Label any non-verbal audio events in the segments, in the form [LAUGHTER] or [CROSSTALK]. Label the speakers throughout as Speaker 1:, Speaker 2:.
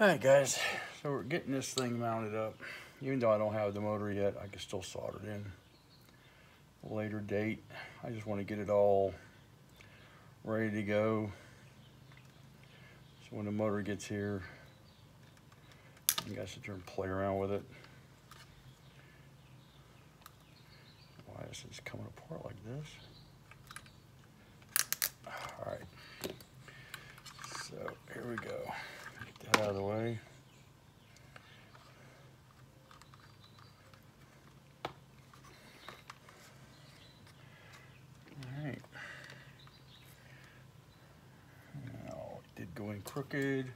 Speaker 1: Alright guys, so we're getting this thing mounted up. Even though I don't have the motor yet, I can still solder it in. Later date. I just want to get it all ready to go. So when the motor gets here, you guys there and play around with it. Why is this coming apart like this? Alright. So here we go. Out of the way. Alright. Now, it did go in crooked.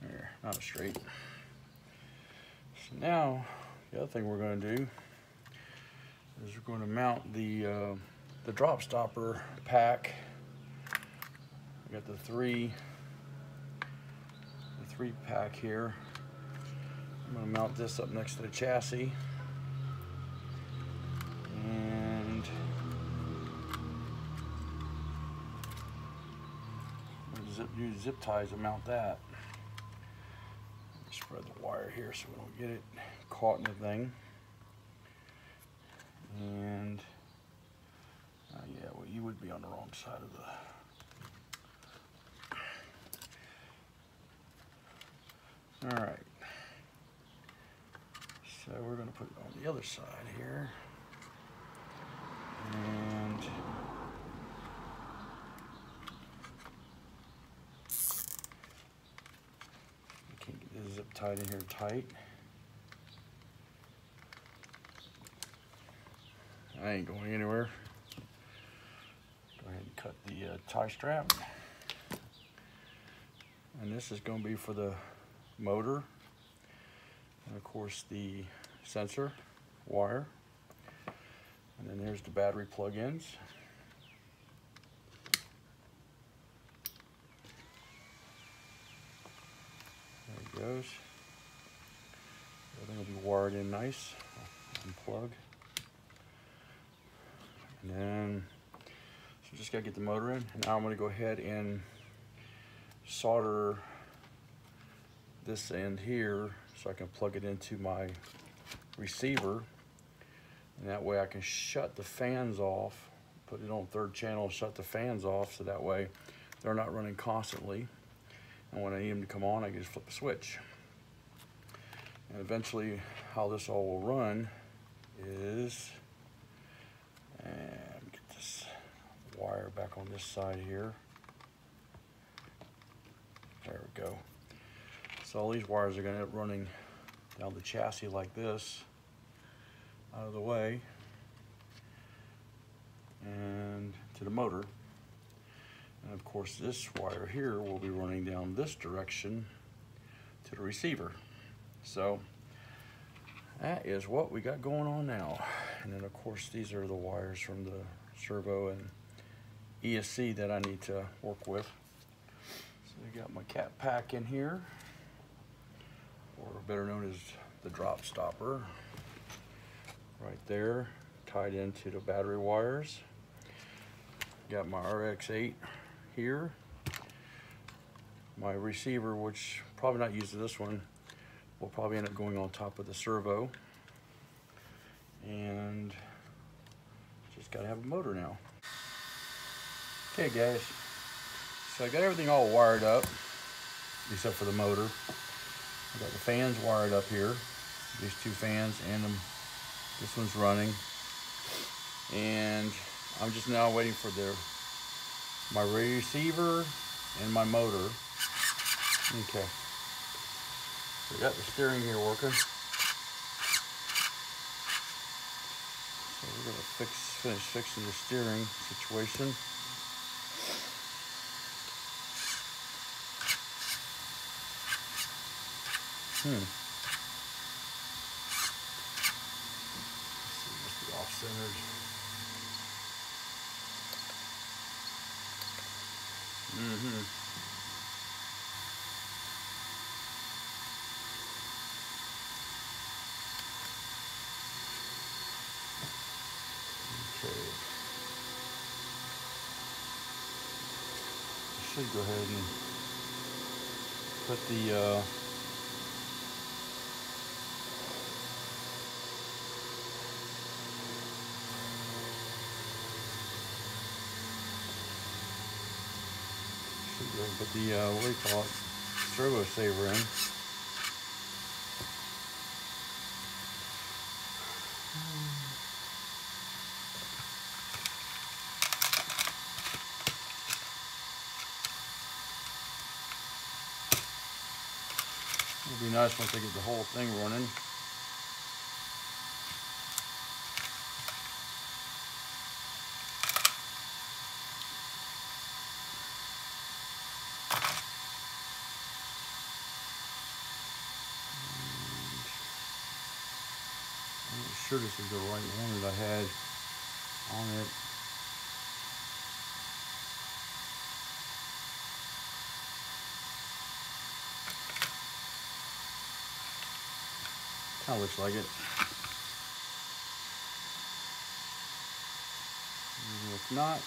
Speaker 1: There, not straight. So now, the other thing we're going to do is we're going to mount the uh, the drop stopper pack. Got the three the three pack here. I'm to mount this up next to the chassis. And zip, use zip ties to mount that. Spread the wire here so we don't get it caught in the thing. And uh, yeah, well, you would be on the wrong side of the. All right. So we're going to put it on the other side here. And can't get this zip tied in here tight. I ain't going anywhere. Go ahead and cut the uh, tie strap. And this is going to be for the motor. And of course the sensor wire. And then there's the battery plug-ins. There it goes. Everything will be wired in nice. Unplug. And then, so just gotta get the motor in. And now I'm gonna go ahead and solder this end here so I can plug it into my receiver. And that way I can shut the fans off, put it on third channel, shut the fans off so that way they're not running constantly. And when I need them to come on, I can just flip the switch. And eventually how this all will run is and get this wire back on this side here. There we go. So all these wires are going to end up running down the chassis like this, out of the way, and to the motor. And of course this wire here will be running down this direction to the receiver. So that is what we got going on now. And then of course these are the wires from the servo and ESC that I need to work with. So I got my cap pack in here, or better known as the drop stopper, right there, tied into the battery wires. Got my RX-8 here. My receiver, which probably not using this one, will probably end up going on top of the servo and just gotta have a motor now. Okay guys, so I got everything all wired up except for the motor. Got the fans wired up here, these two fans and them, this one's running. And I'm just now waiting for the my receiver and my motor. Okay. We got the steering here working. So we're gonna fix, finish fixing the steering situation. Hmm. See, must be off-centered. Mm-hmm. Okay. should go ahead and put the uh, put the uh, what do you call it servo saver in. It'll be nice once I get the whole thing running. I'm sure this is the right one that I had on it. Kind of looks like it. If not,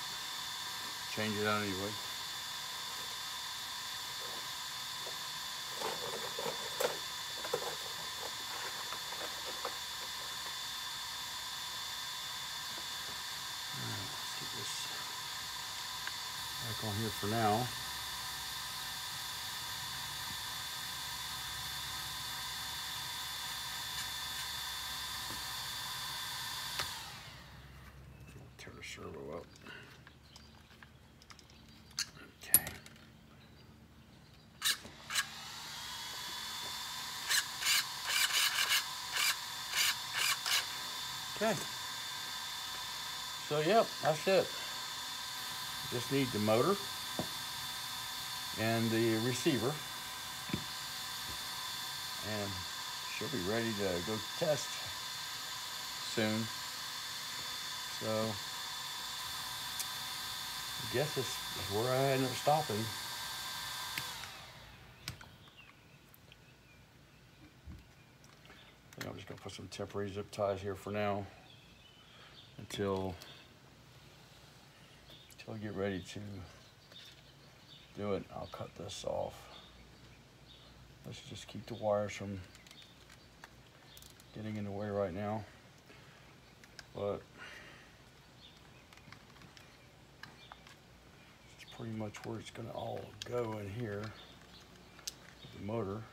Speaker 1: change it out anyway. Alright, let's get this back on here for now. Tear the servo up. Okay. Okay. So yep, that's it. Just need the motor and the receiver. And she'll be ready to go test soon. So I guess this is where I end up stopping. I'm just gonna put some temporary zip ties here for now until I get ready to do it. I'll cut this off. Let's just keep the wires from getting in the way right now. But it's pretty much where it's gonna all go in here. The motor.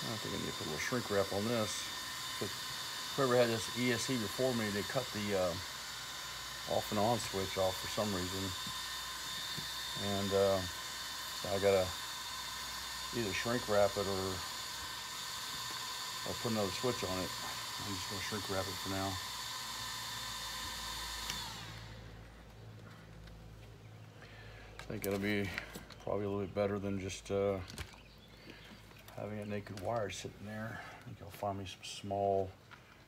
Speaker 1: I think I need to put a little shrink wrap on this. But whoever had this ESC before me, they cut the uh, off and on switch off for some reason. And uh, so I gotta either shrink wrap it or or put another switch on it. I'm just gonna shrink wrap it for now. I think it'll be probably a little bit better than just uh, having a naked wire sitting there. I think I'll find me some small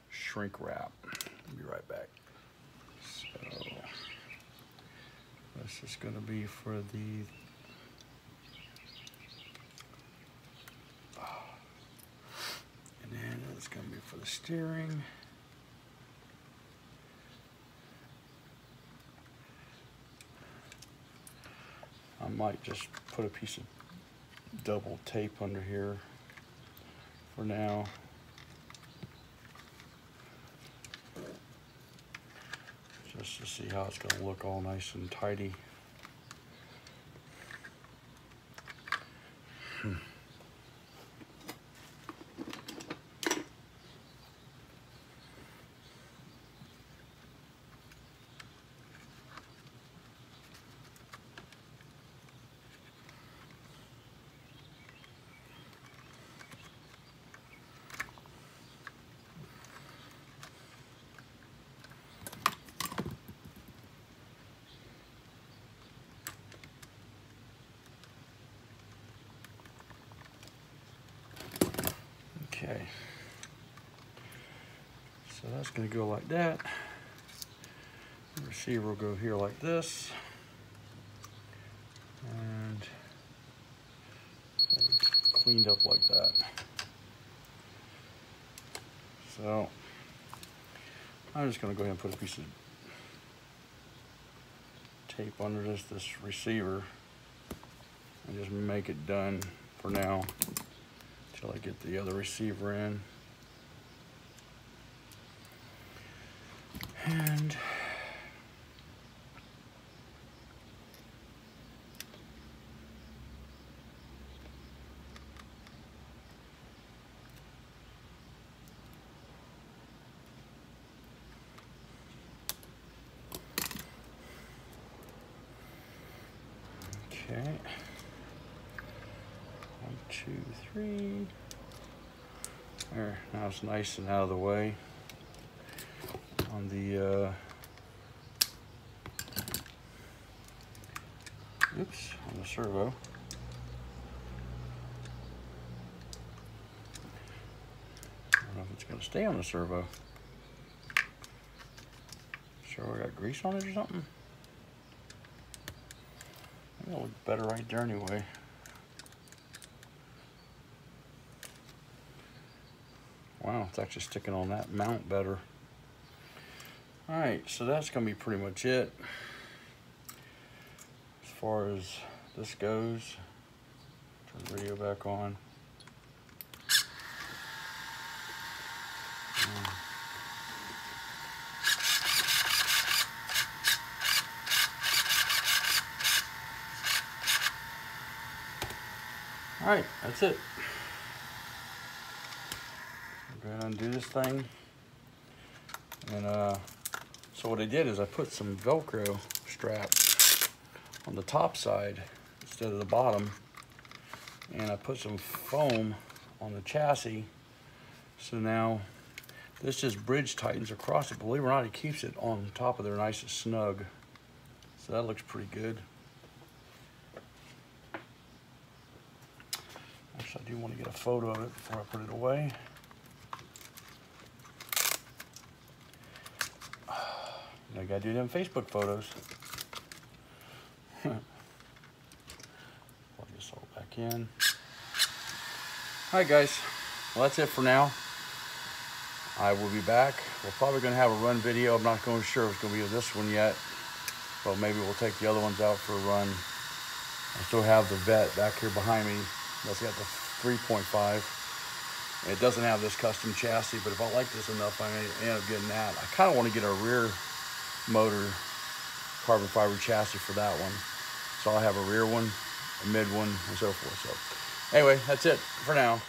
Speaker 1: shrink wrap. I'll be right back. So this is gonna be for the and then it's gonna be for the steering. I might just put a piece of double tape under here for now. Just to see how it's gonna look all nice and tidy. Hmm. Okay. That's gonna go like that. The receiver will go here like this. And cleaned up like that. So I'm just gonna go ahead and put a piece of tape under this, this receiver and just make it done for now until I get the other receiver in. And Okay. One, two, three. There, now it's nice and out of the way. On the, uh, oops, on the servo. I don't know if it's gonna stay on the servo. Sure, I got grease on it or something? It'll look better right there anyway. Wow, it's actually sticking on that mount better. All right, so that's gonna be pretty much it. As far as this goes, turn the radio back on. All right, that's it. Go ahead and undo this thing. And uh, so what I did is I put some Velcro strap on the top side instead of the bottom. And I put some foam on the chassis. So now this just bridge tightens across it. Believe it or not, it keeps it on top of there nice and snug. So that looks pretty good. Actually, I do want to get a photo of it before I put it away. I gotta do them Facebook photos. [LAUGHS] Plug this all back in. Alright guys, well that's it for now. I will be back. We're probably gonna have a run video. I'm not going to sure if it's gonna be this one yet, but maybe we'll take the other ones out for a run. I still have the vet back here behind me that's got the 3.5. It doesn't have this custom chassis, but if I like this enough, I may end up getting that. I kind of want to get a rear motor carbon fiber chassis for that one. So I'll have a rear one, a mid one, and so forth. So anyway, that's it for now.